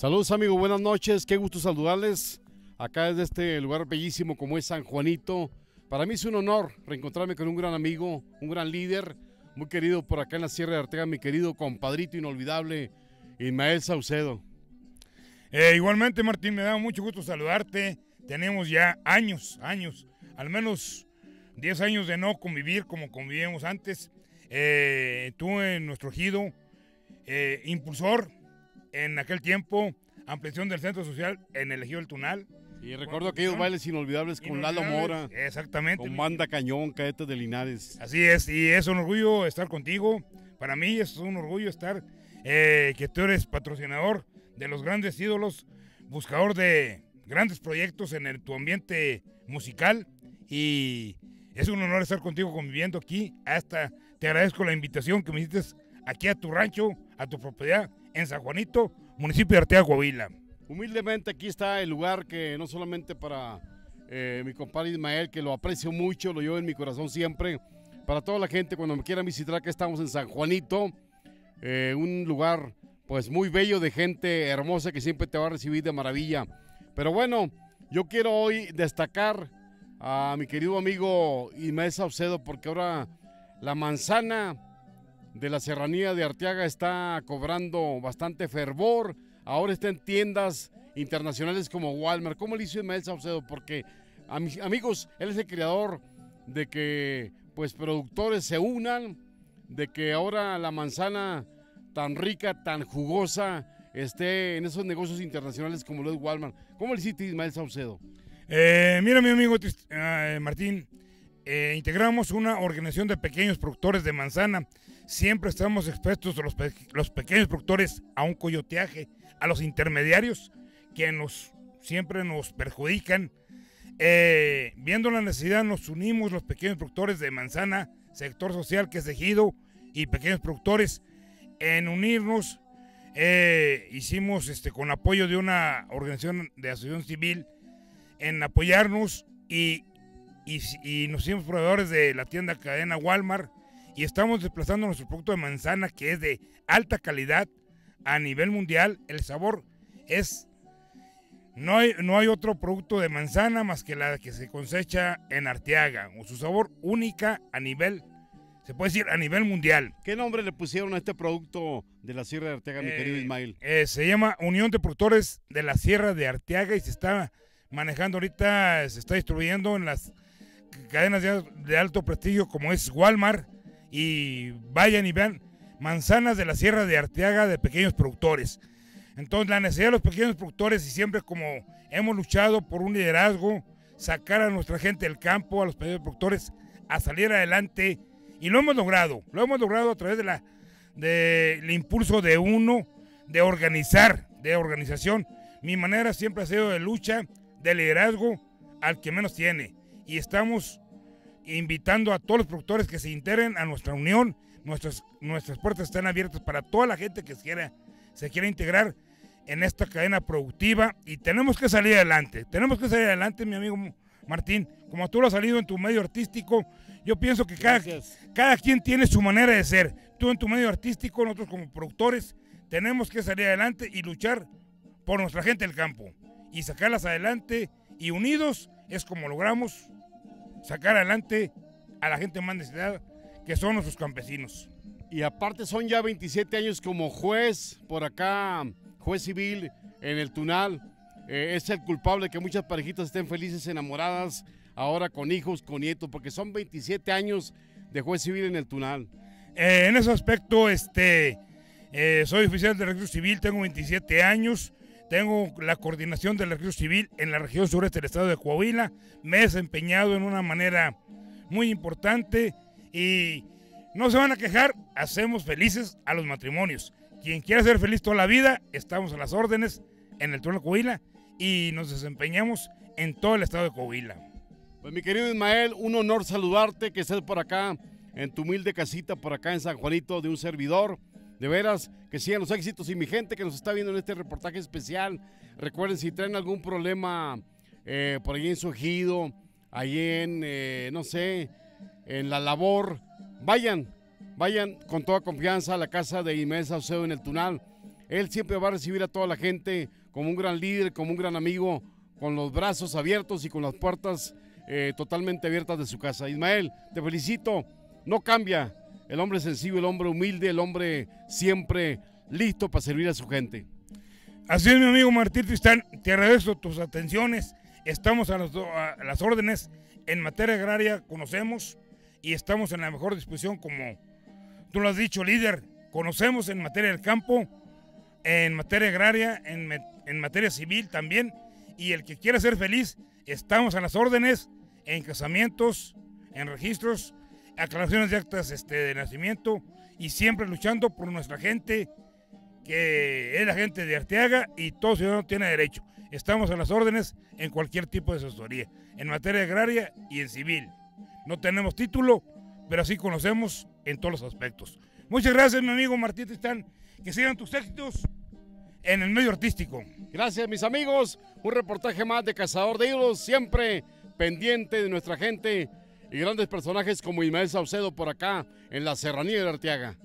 Saludos amigo, buenas noches, qué gusto saludarles acá desde este lugar bellísimo como es San Juanito. Para mí es un honor reencontrarme con un gran amigo, un gran líder, muy querido por acá en la Sierra de Arteaga, mi querido compadrito inolvidable, Ismael Saucedo. Eh, igualmente Martín, me da mucho gusto saludarte. Tenemos ya años, años, al menos 10 años de no convivir como convivíamos antes. Eh, tú en nuestro ejido, eh, impulsor en aquel tiempo, ampliación del centro social en el ejido del Tunal. Y recuerdo aquellos bailes inolvidables con Lalo Mora. Exactamente. Con Banda Cañón, Cadetes de Linares. Así es, y es un orgullo estar contigo. Para mí es un orgullo estar, eh, que tú eres patrocinador de los grandes ídolos, buscador de grandes proyectos en tu ambiente musical. Y es un honor estar contigo conviviendo aquí. Hasta te agradezco la invitación que me hiciste aquí a tu rancho, a tu propiedad en San Juanito, municipio de Arteaga, Coahuila. Humildemente aquí está el lugar que no solamente para eh, mi compadre Ismael, que lo aprecio mucho, lo llevo en mi corazón siempre, para toda la gente cuando me quieran visitar, aquí estamos en San Juanito, eh, un lugar pues muy bello de gente hermosa que siempre te va a recibir de maravilla. Pero bueno, yo quiero hoy destacar a mi querido amigo Ismael Saucedo porque ahora la manzana de la serranía de Arteaga está cobrando bastante fervor. Ahora está en tiendas internacionales como Walmart. ¿Cómo le hizo Ismael Saucedo? Porque, amigos, él es el creador de que pues productores se unan, de que ahora la manzana tan rica, tan jugosa, esté en esos negocios internacionales como lo es Walmart. ¿Cómo le hiciste Ismael Saucedo? Eh, mira, mi amigo eh, Martín, eh, integramos una organización de pequeños productores de manzana siempre estamos expuestos los, los pequeños productores a un coyoteaje, a los intermediarios que nos siempre nos perjudican. Eh, viendo la necesidad, nos unimos los pequeños productores de manzana, sector social que es ejido y pequeños productores en unirnos. Eh, hicimos este, con apoyo de una organización de asociación civil en apoyarnos y, y, y nos hicimos proveedores de la tienda cadena Walmart y estamos desplazando nuestro producto de manzana que es de alta calidad a nivel mundial. El sabor es... No hay, no hay otro producto de manzana más que la que se cosecha en Arteaga, su sabor única a nivel, se puede decir, a nivel mundial. ¿Qué nombre le pusieron a este producto de la Sierra de Arteaga, mi querido eh, Ismael? Eh, se llama Unión de Productores de la Sierra de Arteaga y se está manejando ahorita, se está distribuyendo en las cadenas de alto prestigio como es Walmart, y vayan y vean manzanas de la Sierra de Arteaga de pequeños productores. Entonces la necesidad de los pequeños productores y siempre como hemos luchado por un liderazgo, sacar a nuestra gente del campo, a los pequeños productores, a salir adelante y lo hemos logrado, lo hemos logrado a través de la del impulso de uno, de organizar, de organización. Mi manera siempre ha sido de lucha, de liderazgo al que menos tiene y estamos invitando a todos los productores que se integren a nuestra unión. Nuestras, nuestras puertas están abiertas para toda la gente que quiera, se quiera integrar en esta cadena productiva y tenemos que salir adelante. Tenemos que salir adelante, mi amigo Martín. Como tú lo has salido en tu medio artístico, yo pienso que cada, cada quien tiene su manera de ser. Tú en tu medio artístico, nosotros como productores, tenemos que salir adelante y luchar por nuestra gente del campo y sacarlas adelante y unidos es como logramos sacar adelante a la gente más necesidad, que son nuestros campesinos. Y aparte son ya 27 años como juez por acá, juez civil en el Tunal. Eh, es el culpable que muchas parejitas estén felices, enamoradas, ahora con hijos, con nietos, porque son 27 años de juez civil en el Tunal. Eh, en ese aspecto, este, eh, soy oficial de registro civil, tengo 27 años. Tengo la coordinación del registro civil en la región sureste del estado de Coahuila. Me he desempeñado en una manera muy importante y no se van a quejar, hacemos felices a los matrimonios. Quien quiera ser feliz toda la vida, estamos a las órdenes en el trono de Coahuila y nos desempeñamos en todo el estado de Coahuila. Pues mi querido Ismael, un honor saludarte, que estés por acá en tu humilde casita, por acá en San Juanito de un servidor de veras, que sigan los éxitos. Y mi gente que nos está viendo en este reportaje especial, recuerden si traen algún problema eh, por ahí en su ejido, ahí en, eh, no sé, en la labor, vayan, vayan con toda confianza a la casa de Inés Saucedo en el Tunal. Él siempre va a recibir a toda la gente como un gran líder, como un gran amigo, con los brazos abiertos y con las puertas eh, totalmente abiertas de su casa. Ismael, te felicito. No cambia. El hombre sencillo, el hombre humilde, el hombre siempre listo para servir a su gente. Así es, mi amigo Martín Tristán. Te agradezco tus atenciones. Estamos a las, a las órdenes. En materia agraria conocemos y estamos en la mejor disposición como tú lo has dicho, líder. Conocemos en materia del campo, en materia agraria, en, en materia civil también. Y el que quiera ser feliz, estamos a las órdenes en casamientos, en registros, aclaraciones de actas este, de nacimiento y siempre luchando por nuestra gente, que es la gente de Arteaga y todo ciudadano tiene derecho. Estamos a las órdenes en cualquier tipo de asesoría, en materia agraria y en civil. No tenemos título, pero así conocemos en todos los aspectos. Muchas gracias, mi amigo Martín Tristán. Que sigan tus éxitos en el medio artístico. Gracias, mis amigos. Un reportaje más de Cazador de Ídolos, siempre pendiente de nuestra gente y grandes personajes como Ismael Saucedo por acá en la Serranía de Arteaga.